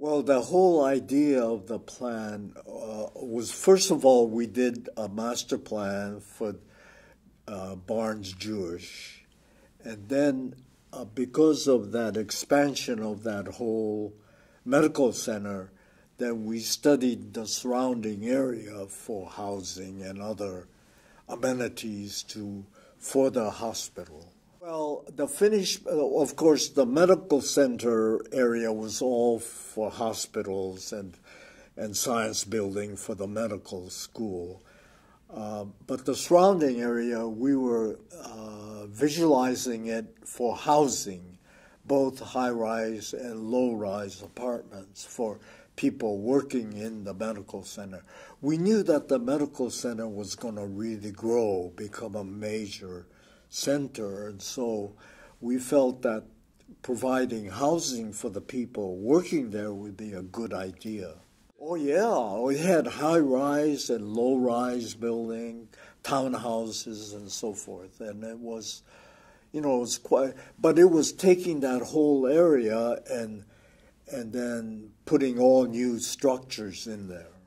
Well, the whole idea of the plan uh, was first of all, we did a master plan for uh, Barnes Jewish. And then, uh, because of that expansion of that whole medical center, then we studied the surrounding area for housing and other amenities to for the hospital. Well, the finish, uh, of course, the medical center area was all for hospitals and and science building for the medical school. Uh, but the surrounding area, we were uh, visualizing it for housing, both high rise and low rise apartments for people working in the medical center. We knew that the medical center was going to really grow, become a major center, and so we felt that providing housing for the people working there would be a good idea. Oh yeah, oh, we had high rise and low rise building, townhouses and so forth, and it was, you know, it was quite. But it was taking that whole area and and then putting all new structures in there.